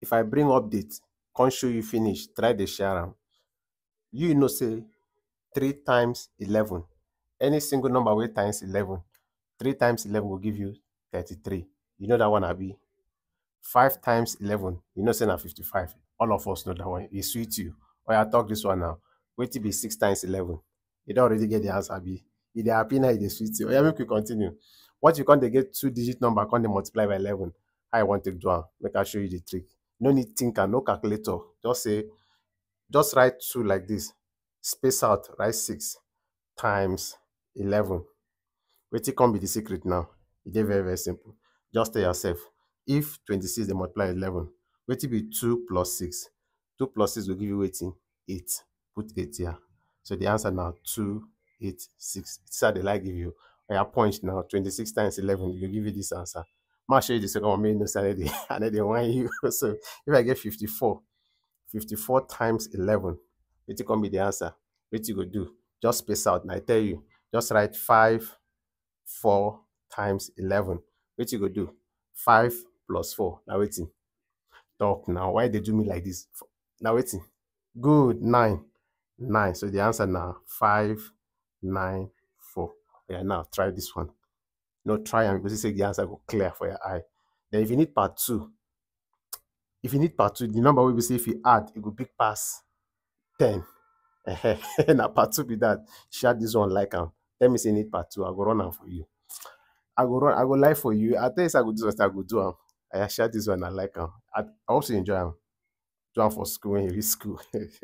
if i bring update come show you finish try dey share am. You know say three times eleven any single number wey times eleven three times eleven go give you thirty-three. You know that one abi? Five times eleven you know say na fifty-five. All of us know that one. E sweet you. Oya talk this one now. Wetin be six times eleven? You don already get the answer abi? E dey happy now e dey sweet you. Oya make we continue. Once you come dey get two digit number come dey multiply by eleven. How you wan take do am? Make i show you the trick no need thinker no calculator. Just say just write two like this. Space out write six times eleven. Wetin come be the secret now? E dey very very simple. Just tell yourself if twenty-six dey multiply eleven wetin be two plus six? Two plus six go give you wetin? Eight. Put eight here. So the answer two eight six. See how i dey like give you. Oya punch now. twenty-six times eleven e go give you this answer ma show you the second one i no i no dey whine you so if i get fifty-four fifty-four times eleven wetin come be the answer? Wetin you go do? Just space out. And i tell you just write five four times eleven. Wetin you go do? Five plus four. Now wetin? Talk now why they do me like this? Now wetin? Good. Nine. Nine. So the answer na five nine four. Yeah, now try this one no try am you go see say the answer go clear for your eye. Then if you need part two if you need part two the number wey be say if you add it will pass ten. Ehen, na part two be that. Share this one like am. Let me say you need part two. I go run am for you. I go run i go lie for you. I tell you i go do something i go do am. I share this one i like am. I you enjoy am. Do for school when you reach school